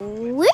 Whoop.